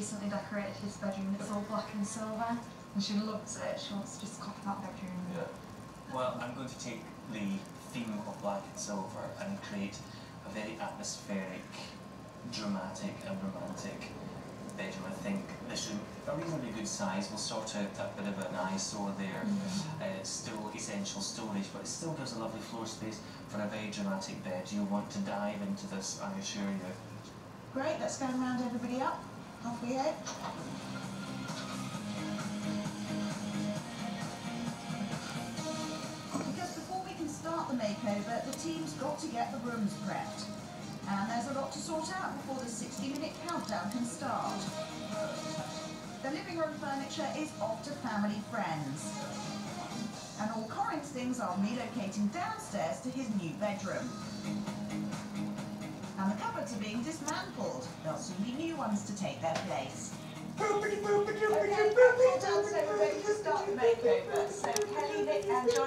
recently decorated his bedroom. It's all black and silver, and she loves it. She wants to just copy that bedroom. Yeah. Well, I'm going to take the theme of black and silver and create a very atmospheric, dramatic and romantic bedroom. I think this room, a reasonably good size, We'll sort out that bit of an eyesore there. Mm-hmm. Uh, it's still essential storage, but it still gives a lovely floor space for a very dramatic bed. You'll want to dive into this, I assure you. Great, let's go and round everybody up. Because before we can start the makeover, the team's got to get the rooms prepped. And there's a lot to sort out before the 60-minute countdown can start. The living room furniture is off to family friends. And all Corin's things are relocating downstairs to his new bedroom. Dismantled. There'll soon be new ones to take their place. Okay, done, we're ready to start the makeover. So Kelly, Nick and Johnny